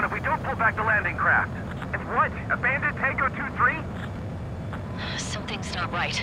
down if we don't pull back the landing craft. And what? Abandoned Tango 2-3? Something's not right.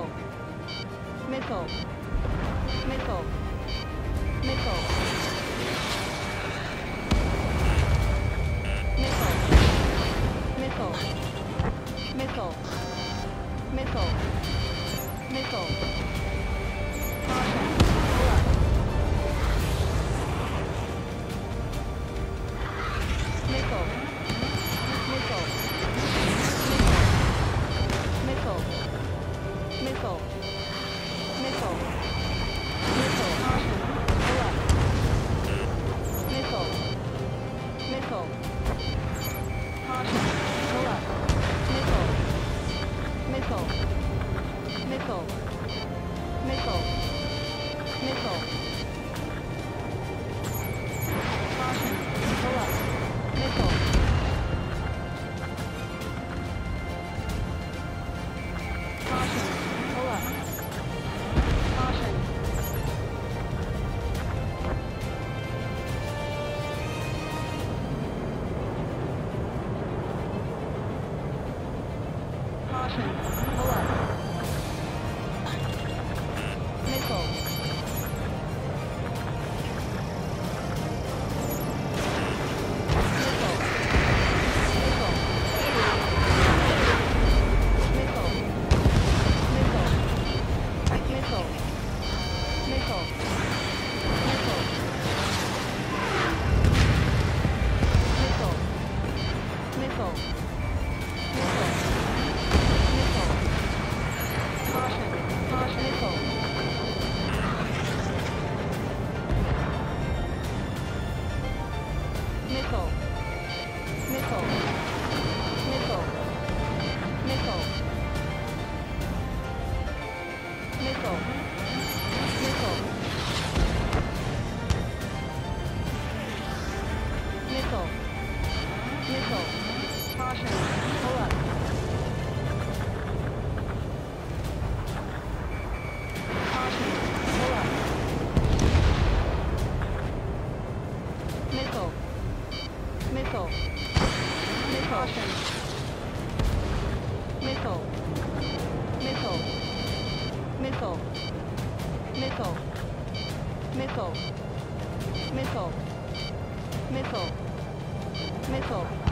metal, metal, metal, metal. Metal, metal, metal, metal, metal. metal. Caution. Missile. Missile. Caution. Missile. Missile. Missile. Missile. Missile. Missile. Missile.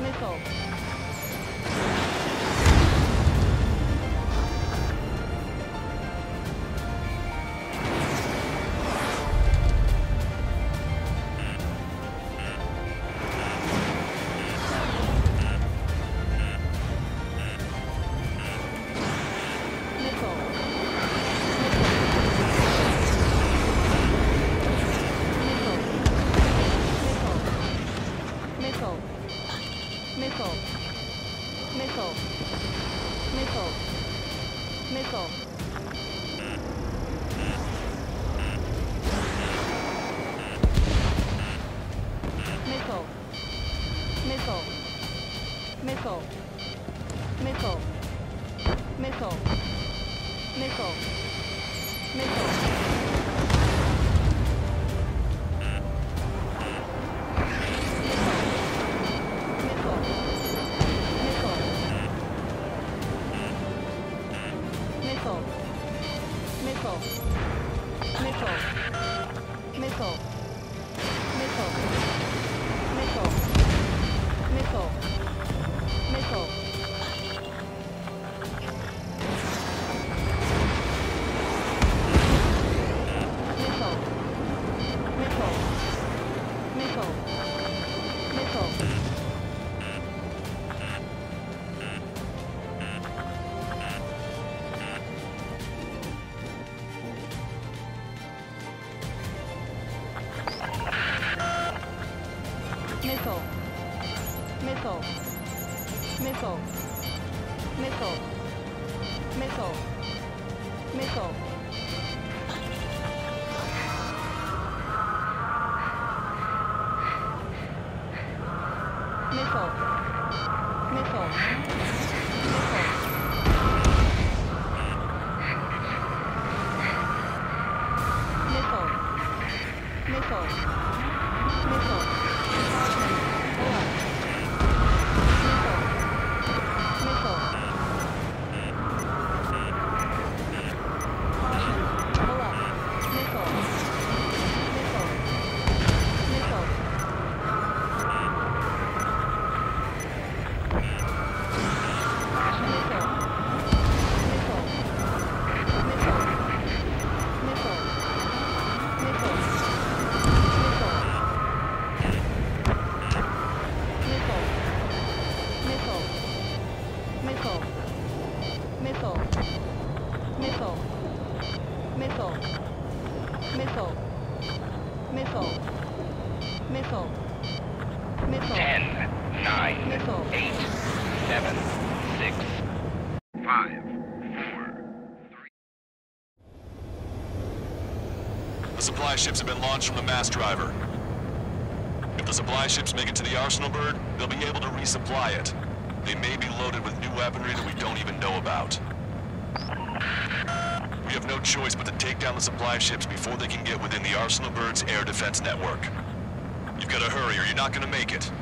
Smithov. Missile. Missile. Missile. Missile. Missile. missile. Missile. Missile. Missile. Missile. The supply ships have been launched from the mass driver. If the supply ships make it to the Arsenal bird, they'll be able to resupply it. They may be loaded with new weaponry that we don't even know about. We have no choice but to take down the supply ships before they can get within the Arsenal bird's air defense network. You've got to hurry or you're not going to make it.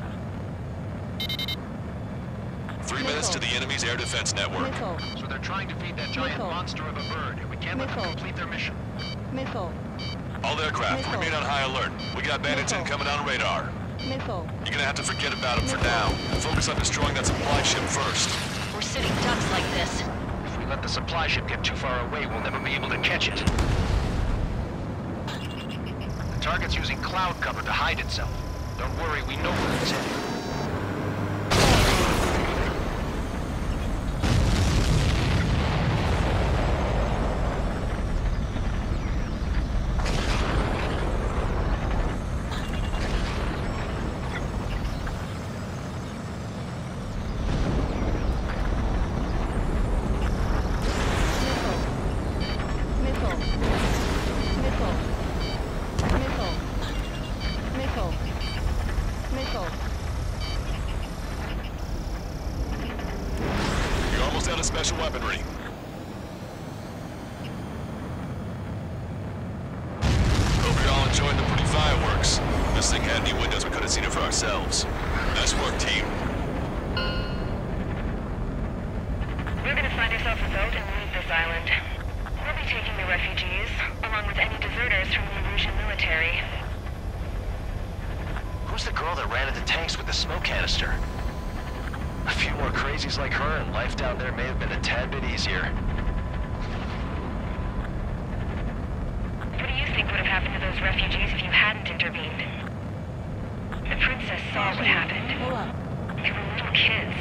Three minutes to the enemy's air defense network. Missile. So they're trying to feed that giant Missile. monster of a bird, and we can't let them complete their mission. Missile. All aircraft, Missile. remain on high alert. We got bandits Missile. incoming on radar. Missile. You're gonna have to forget about them for now. Focus on destroying that supply ship first. We're sitting ducks like this. If we let the supply ship get too far away, we'll never be able to catch it. The target's using cloud cover to hide itself. Don't worry, we know where it's headed. Missile. Missile. Missile. Missile. Missile. You're almost out of special weaponry. Hope you're all enjoying the pretty fireworks. This thing had any windows, we could have seen it for ourselves. Nice work, team. We're gonna find ourselves a boat and leave this island. We'll be taking the refugees, along with any deserters from the Erusian military. Who's the girl that ran into tanks with the smoke canister? A few more crazies like her, and life down there may have been a tad bit easier. What do you think would have happened to those refugees if you hadn't intervened? The princess saw what happened. Alert. They were little kids.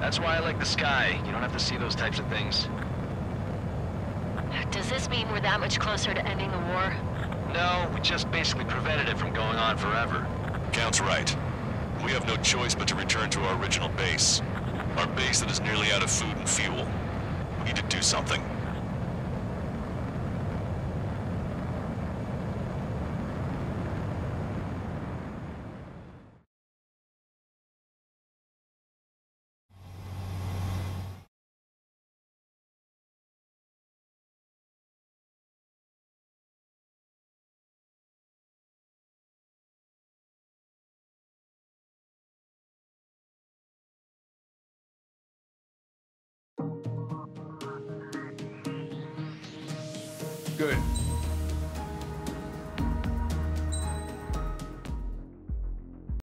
That's why I like the sky. You don't have to see those types of things. Does this mean we're that much closer to ending the war? No, we just basically prevented it from going on forever. Count's right. We have no choice but to return to our original base. Our base that is nearly out of food and fuel. We need to do something. Good.